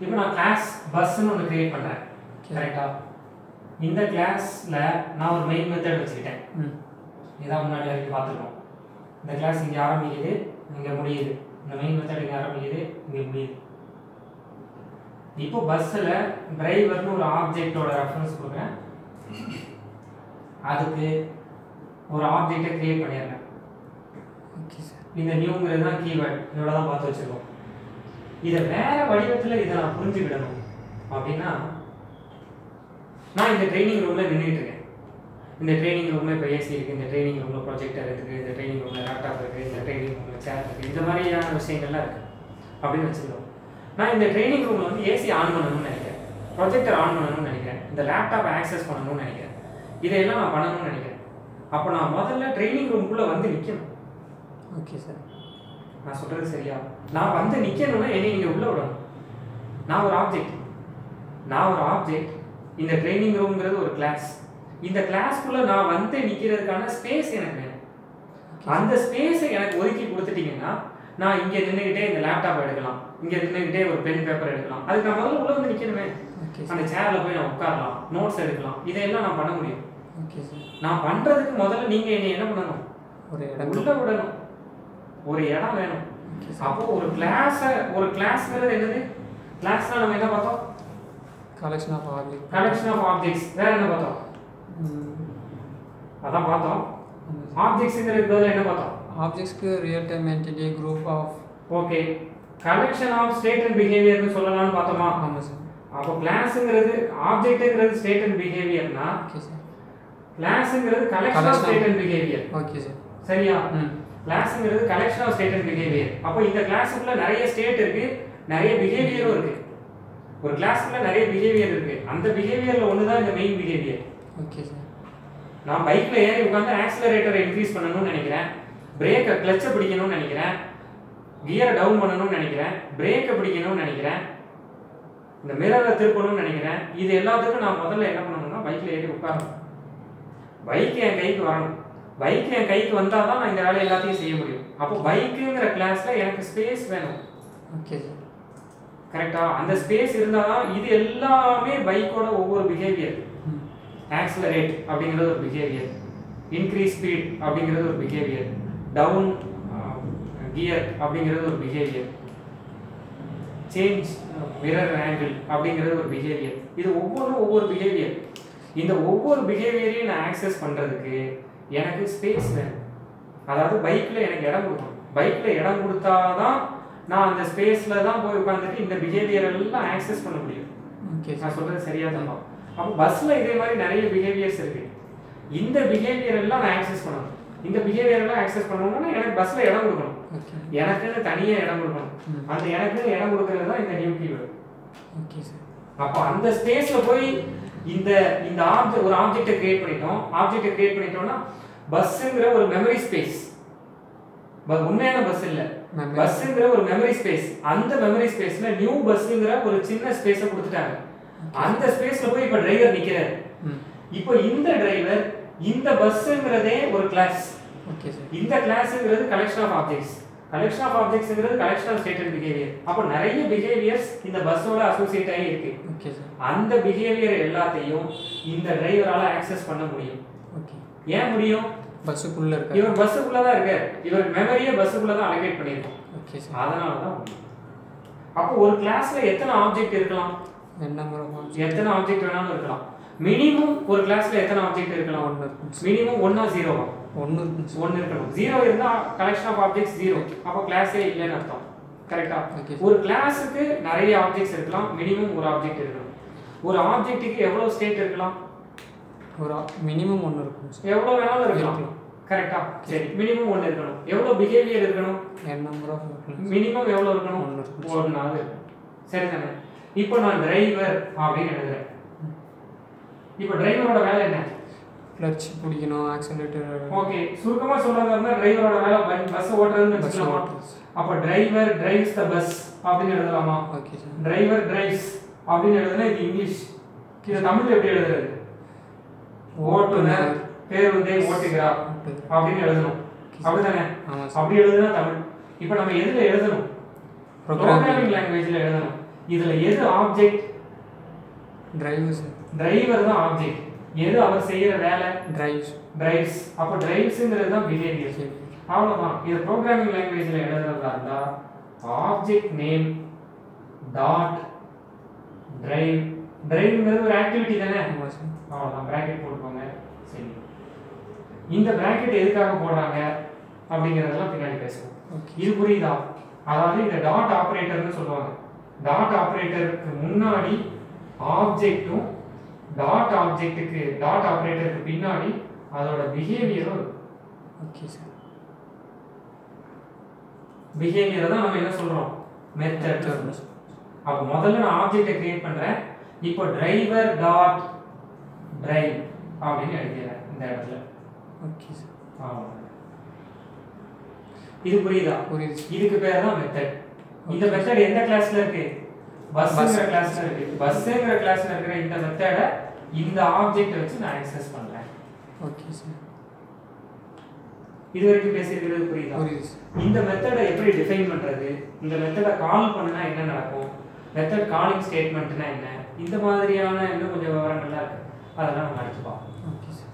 இப்போ நான் கிளாஸ் பஸ்ன்னு ஒன்று கிரியேட் பண்ணுறேன் கரெக்டா இந்த கிளாஸில் நான் ஒரு மெயின் மெத்தட் வச்சுக்கிட்டேன். இதான் முன்னாடி வரைக்கும் பார்த்துருக்கோம். இந்த கிளாஸ் இங்கே ஆரம்பிக்குது இங்கே முடியுது. இந்த மெயின் மெத்தட் இங்கே ஆரம்பிக்குது இங்கே முடியுது. இப்போ பஸ்ஸில் டிரைவர்னு ஒரு ஆப்ஜெக்டோட ரெஃபரன்ஸ் கொடுக்குறேன். அதுக்கு ஒரு ஆப்ஜெக்டை கிரியேட் பண்ணிடுறேன். ஓகே சார் இந்த நியூங்கிறது தான் கீவேர்ட் இதோட தான் பார்த்து வச்சிருக்கோம். இதை வேற வடிவத்தில் இதை நான் புரிஞ்சுக்கிடணும். அப்படின்னா நான் இந்த ட்ரைனிங் ரூமில் நின்றுட்டு இருக்கேன். இந்த ட்ரைனிங் ரூமில் இப்போ ஏசி இருக்குது இந்த ட்ரைனிங் ரூமில் ப்ரொஜெக்டர் இருக்குது இந்த ட்ரைனிங் ரூமில் லேப்டாப் இருக்குது இந்த ட்ரைனிங் ரூமில் சேர் இருக்குது இந்த மாதிரியான விஷயங்கள்லாம் இருக்குது அப்படின்னு வச்சுக்கிறோம் நான் இந்த ட்ரைனிங் ரூமில் வந்து ஏசி ஆன் பண்ணணும்னு நினைக்கிறேன். ப்ரொஜெக்டர் ஆன் பண்ணணும்னு நினைக்கிறேன். இந்த லேப்டாப் ஆக்சஸ் பண்ணணும்னு நினைக்கிறேன். இதையெல்லாம் நான் பண்ணணும்னு நினைக்கிறேன். அப்போ நான் முதல்ல ட்ரைனிங் ரூம்குள்ளே வந்து நிற்கணும் ஓகே சார் நான் சொல்றது சரியா? நான் வந்து நிக்கணும்னா என்னை நீங்க உள்ள விடணும். நான் ஒரு ஆப்ஜெக்ட் நான் ஒரு ஆப்ஜெக்ட் இந்த ட்ரைனிங் ரூம்ங்கிறது ஒரு கிளாஸ் இந்த கிளாஸ்க்குள்ள நான் வந்து நிக்கிறதுக்கான ஸ்பேஸ் எனக்கு வேணும். அந்த ஸ்பேஸை எனக்கு ஒதுக்கி கொடுத்துட்டீங்கன்னா நான் இங்க நின்றுக்கிட்டே இந்த லேப்டாப் எடுக்கலாம். இங்க நின்றுக்கிட்டே ஒரு பென் பேப்பர் எடுக்கலாம். அதுக்கு நான் முதல்ல உள்ள வந்து சார் அந்த சேர்ல போய் நான் உட்காரலாம். நோட்ஸ் எடுக்கலாம். இதையெல்லாம் நான் பண்ண முடியும். நான் பண்றதுக்கு முதல்ல நீங்க என்னை என்ன பண்ணணும்? ஒரு இடம் உள்ள விடணும். ஒரு இடம் வேணும். அப்போ ஒரு கிளாஸ ஒரு கிளாஸ்ங்கிறது என்னது? கிளாஸ்னா நம்ம என்ன பார்த்தோம்? Collection of object collection of objects வேற என்ன பார்த்தோம்? அதான் பார்த்தோம். ஆப்ஜெக்ட்ஸ்ங்கிறது பதிலா என்ன பார்த்தோம்? ஆப்ஜெக்ட்ஸ்க்கு real time entity group of okay collection of state and பிஹேவியர்னு சொல்லலாம்னு பார்த்தோமா? ஆமாம் சார் அப்போ கிளாஸ்ங்கிறது ஆப்ஜெக்ட்ங்கிறது ஸ்டேட் அண்ட் பிஹேவியர்னா okay sir கிளாஸ்ங்கிறது collection of state and behaviour okay sir சரியா? ம். கிளாஸ்ங்கிறது collection of state and behaviour அப்போ இந்த கிளாஸுக்குள்ள நிறைய ஸ்டேட் இருக்கு நிறைய பிஹேவியரும் இருக்கு. ஒரு கிளாஸ்க்குள்ள நிறைய பிஹேவியர் இருக்கு. அந்த பிஹேவியர்ல ஒன்று தான் இந்த மெயின் பிஹேவியர் ஓகே சார் நான் பைக்ல ஏறி உட்காந்து ஆக்சிலரேட்டரை இன்க்ரீஸ் பண்ணணும்னு நினைக்கிறேன். பிரேக்கை கிளச்சை பிடிக்கணும்னு நினைக்கிறேன். கியரை டவுன் பண்ணணும்னு நினைக்கிறேன். பிரேக்கை பிடிக்கணும்னு நினைக்கிறேன். இந்த மிரரை திருப்பணும்னு நினைக்கிறேன். இது எல்லாத்துக்கும் நான் முதல்ல என்ன பண்ணணும்னா பைக்ல ஏறி உட்காரணும். பைக் என் கைக்கு வரணும். பைக் என் கைக்கு வந்தால் தான் நான் இந்த வேலை எல்லாத்தையும் செய்ய முடியும். அப்போ பைக்குங்கிற கிளாஸ்ல எனக்கு ஸ்பேஸ் வேணும். ஓகே சார் கரெக்டா அந்த ஸ்பேஸ் இருந்தால் தான் இது எல்லாமே பைக்கோட ஒவ்வொரு பிஹேவியர் ஆக்சிலரேட் அப்படிங்கிறது ஒரு பிஹேவியர் இன்க்ரீஸ் ஸ்பீட் அப்படிங்கிறது ஒரு பிஹேவியர் டவுன் கியர் அப்படிங்கிறது ஒரு பிஹேவியர் சேஞ்ச் மிரர் ஆங்கிள் அப்படிங்கிறது ஒரு பிஹேவியர் இது ஒவ்வொன்றும் ஒவ்வொரு பிஹேவியர் இந்த ஒவ்வொரு பிஹேவியரையும் நான் ஆக்சஸ் பண்ணுறதுக்கு எனக்கு ஸ்பேஸ் வேணும். அதாவது பைக்கில் எனக்கு இடம் கொடுக்கணும். பைக்கில் இடம் கொடுத்தாதான் நான் அந்த ஸ்பேஸில் தான் போய் உட்காந்துட்டு இந்த பிஹேவியர் எல்லாம் ஆக்சஸ் பண்ண முடியும். நான் சொல்றது சரியா தான்? அப்போ பஸ்ல இதே மாதிரி நிறைய பிஹேவியர்ஸ் இருக்கு. இந்த பிஹேவியர் எல்லாம் நான் ஆக்சஸ் பண்ணணும். இந்த பிஹேவியர் எல்லாம் ஆக்சஸ் பண்ணணும்னா எனக்கு பஸ்ல இடம் கொடுக்கணும். எனக்குன்னு தனியா இடம் கொடுக்கணும். அந்த எனக்குன்னு இடம் கொடுக்கறது தான் இந்த நியூ கீவேர்டு ஓகே சார் அப்போ அந்த ஸ்பேஸ்ல போய் இந்த இந்த ஆப்ஜெக்ட் ஒரு ஆப்ஜெக்ட்டை கிரியேட் பண்ணிட்டோம். ஆப்ஜெக்ட்டை கிரியேட் பண்ணிட்டோம்னா பஸ்ஸுங்கிற ஒரு மெமரி ஸ்பேஸ் உண்மையான பஸ் இல்ல. பஸ்ஸுங்கிற ஒரு மெமரி ஸ்பேஸ் அந்த மெமரி ஸ்பேஸ்ல நியூ பஸ்ஸுங்கிற ஒரு சின்ன ஸ்பேஸை கொடுத்துட்டாங்க. அந்த ஸ்பேஸ்ல போய் இப்ப டிரைவர் நிக்கிறாரு. இப்போ இந்த டிரைவர் இந்த பஸ்ஸுங்கிறதே ஒரு கிளாஸ் ஓகே சார் இந்த கிளாஸ்ங்கிறது collection of objects collection of ஆப்ஜெக்ட்ஸ்ங்கிறது collection of state and behaviour அப்போ நிறைய பிஹேவியர்ஸ் இந்த பஸ்ஸோட அசோசியேட் ஆகி இருக்கு. ஓகே சார் அந்த பிஹேவியர் எல்லாத்தையும் இந்த டிரைவரால ஆக்சஸ் பண்ண முடியும். ஓகே ஏன் முடியும்? பஸ்ஸுக்குள்ளே இருக்காரு இவர் பஸ்ஸுக்குள்ள தான் இருக்காரு. இவர் மெமரியை பஸ்ஸுக்குள்ள தான் அலோகேட் பண்ணியிருக்கோம். ஓகே சார் அதனால தான். அப்போ ஒரு கிளாஸ்ல எத்தனை ஆப்ஜெக்ட் இருக்கலாம்? எத்தனை ஆப்ஜெக்ட் வேணாலும் இருக்கலாம். மினிமம் ஒரு கிளாஸ்ல எத்தனை ஆப்ஜெக்ட் இருக்கலாம்? ஒன்று மினிமம் ஒன்னா ஜீரோவா ஒன்று சார் ஒன்னு இருக்கணும். ஜீரோ இருந்தா கலெக்ஷன் ஆஃப் ஆப்ஜெக்ட்ஸ் ஜீரோ அப்போ கிளாஸே இல்லைன்னு அர்த்தம். கரெக்டா Okay. ஒரு கிளாஸுக்கு நிறைய ஆப்ஜெக்ட்ஸ் இருக்கலாம். மினிமம் ஒரு ஆப்ஜெக்ட் இருக்கணும் ஒரு ஆப்ஜெக்ட்டுக்கு எவ்வளவு ஸ்டேட் இருக்கலாம்? ஒரு மினிமம் ஒன்று இருக்கும் சார் எவ்வளவு வேணாலும் இருக்கலாம். கரெக்டா சரி. மினிமம் ஒன்னு இருக்கணும். எவ்வளவு பிஹேவியர் இருக்கணும்? என் நம்பர் ஆஃப் மினிமம் எவ்வளவு இருக்கணும்? ஒண்ணு இருக்கணும். ஒன்னாவது இருக்கணும். சரிதானே இப்போ நான் டிரைவர் அப்படின்னு எழுதுறேன். இப்போ டிரைவரோட வேலை என்ன? கிளச் பிடிக்கணும் ஆக்சிலேட்டர் ஓகே சுருக்கமா சொல்றதா இருந்தா டிரைவரோட வேலை பஸ் ஓட்டுறதுன்னு வச்சுக்கலாமா? அப்ப டிரைவர் டிரைவ்ஸ் த பஸ் அப்படின்னு எழுதலாமா? ஓகே சார் டிரைவர் டிரைவ்ஸ் அப்படின்னு எழுதுனா இது இங்கிலீஷ். இது தமிழ்ல எப்படி எழுதுறது? ஓட்டுநர் பேருந்தை ஓட்டுகிறார் அப்படின்னு எழுதணும். அப்படிதானே அப்படி எழுதுனா தமிழ். இப்போ நம்ம எதுல எழுதணும்? ப்ரோக்ராமிங் லாங்குவேஜ்ல எழுதணும். இதுல எது ஆப்ஜெக்ட் டிரைவர் சார் டிரைவர் தான் ஆப்ஜெக்ட் எது அவர் செய்யற வேலை? டிரைவ்ஸ் டிரைவ்ஸ் அப்போ டிரைவ்ஸுங்கிறது தான் பிஹேவியர் சரி அவ்வளவுதான். இது ப்ரோக்ராமிங் லாங்குவேஜ்ல எழுதுறதா இருந்தா ஆப்ஜெக்ட் நேம் டாட் டிரைவ் டிரைவ்ங்கிறது ஒரு ஆக்டிவிட்டி தானே? அவ்வளோதான் பிராக்கெட் போட்டுக்கோங்க. சரி. இந்த பிராக்கெட் எதுக்காக போடுறாங்க? அப்படிங்கிறதெல்லாம் பின்னாடி பேசுவோம். ஓகே இது புரியுதா? அதாவது இந்த டாட் ஆபரேட்டர்னு சொல்லுவாங்க. டாட் ஆபரேட்டருக்கு முன்னாடி ஆப்ஜெக்ட்டும் டாட் ஆப்ஜெக்ட்டுக்கு டாட் ஆபரேட்டருக்கு பின்னாடி அதோட பிஹேவியரும் ஓகே சார் பிஹேவியரை தான் நம்ம என்ன சொல்றோம்? மெத்தட் அப்போ முதல்ல நான் ஆப்ஜெக்டை கிரியேட் பண்றேன். இப்போ டிரைவர் டாட் டிரைவ் அப்படின்னு எழுதிடுறேன் இந்த இடத்துல. ஓகே சார் அவ்வளவுதான். இது புரியுதா? புரியுது இதுக்கு பேர் தான் மெத்தட் இந்த மெத்தட் எந்த கிளாஸ்ல இருக்கு? பஸ்ங்கிற. கிளாஸ்ல இருக்கு. பஸ்ங்கிற கிளாஸ்ல இருக்கிற இந்த மெத்தடை இந்த ஆப்ஜெக்ட் வச்சு நான் ஆக்சஸ் பண்றேன். ஓகே சார் இது வரைக்கும் பேசியிருக்கிறது புரியுதா? இந்த மெத்தடை எப்படி டிஃபைன் பண்றது? இந்த மெத்தடை கால் பண்ணுனா என்ன நடக்கும்? மெத்தட் காலிங் ஸ்டேட்மெண்ட்னா என்ன? இந்த மாதிரியான இன்னும் கொஞ்சம் விவரங்கள்லாம் இருக்கு. அதெல்லாம் நம்ம பார்ப்போம். Okay sir